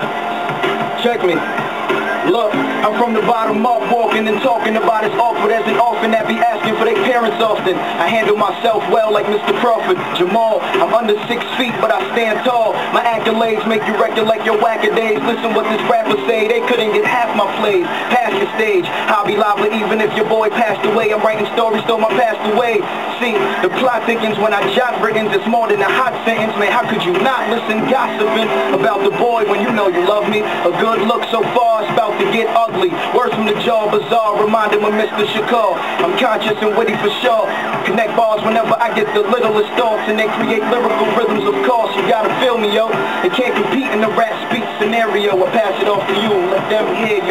Check me. Look, I'm from the bottom up, walking and talking about as awkward as an orphan that be asking for their parents often. I handle myself well like Mr. Crawford. Jamal, I'm under six feet, but I stand tall. My accolades make you recollect your whacker days. Listen what this rapper say, they couldn't get half my plays. Past the stage, I'll be liable even if your boy passed away. I'm writing stories, still my passed away. See, the plot thickens when I jot Britons. It's more than a hot sentence, man. How could you not listen gossiping about the boy when you know you love me? A good look so far, it's about to get ugly. Words from the jaw bizarre, him of Mr. Shakur. I'm conscious and witty for sure. Connect bars whenever I get the littlest thoughts and they create lyrical rhythms of course. You gotta feel me, yo. They can't compete in the rap speech scenario. I pass it off to you, let them hear